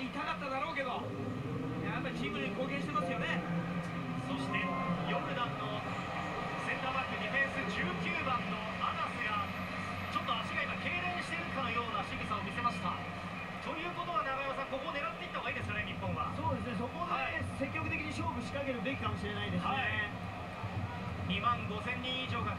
痛かっただろうけどやっぱりチームに貢献してますよね。そしてヨルダンのセンターバックディフェンス19番のアナスがちょっと足が今痙攣しているかのような仕草を見せました。ということは長山さんここを狙っていった方がいいですよね日本は。そうですね。そこで、はい。積極的に勝負仕掛けるべきかもしれないですね、はい。2万5000人以上が